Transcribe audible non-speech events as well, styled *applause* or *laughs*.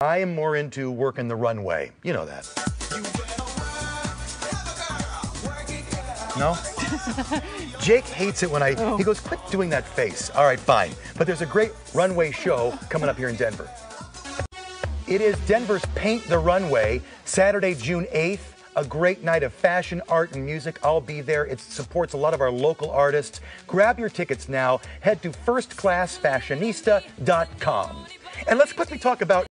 I am more into working the runway. You know that. No? *laughs* Jake hates it when I, he oh. goes, quit doing that face. All right, fine. But there's a great runway show coming up here in Denver. It is Denver's Paint the Runway, Saturday, June 8th. A great night of fashion, art, and music. I'll be there. It supports a lot of our local artists. Grab your tickets now. Head to firstclassfashionista.com. And let's quickly talk about